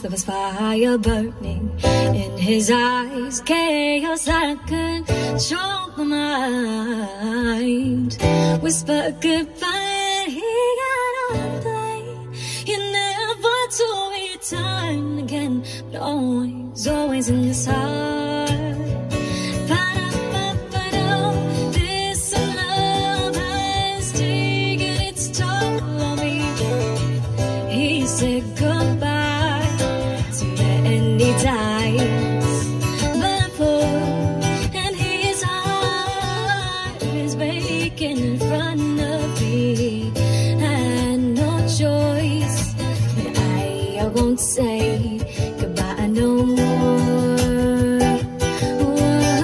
There's fire burning in his eyes, chaos that control the mind. Whisper goodbye, he got on a plane. You never to return again, but always, always in his heart. Ba-da-ba-ba-do, This say goodbye no more. Whoa.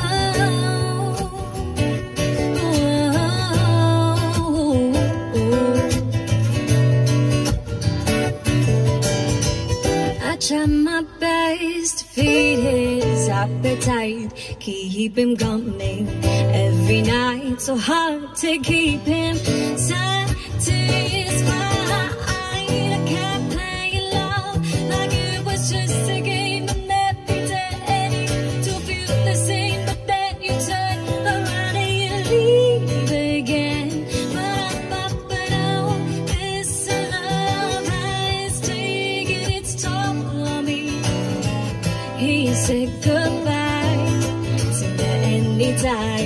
I try my best to feed his appetite, keep him coming every night. So hard to keep him. He said goodbye to the he died.